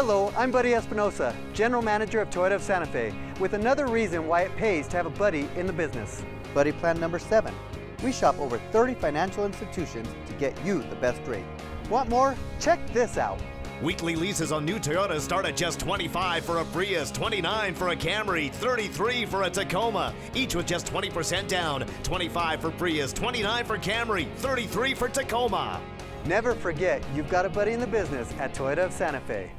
Hello, I'm Buddy Espinosa, General Manager of Toyota of Santa Fe, with another reason why it pays to have a buddy in the business. Buddy plan number seven. We shop over 30 financial institutions to get you the best rate. Want more? Check this out. Weekly leases on new Toyotas start at just 25 for a Prius, 29 for a Camry, 33 for a Tacoma, each with just 20% down. 25 for Prius, 29 for Camry, 33 for Tacoma. Never forget, you've got a buddy in the business at Toyota of Santa Fe.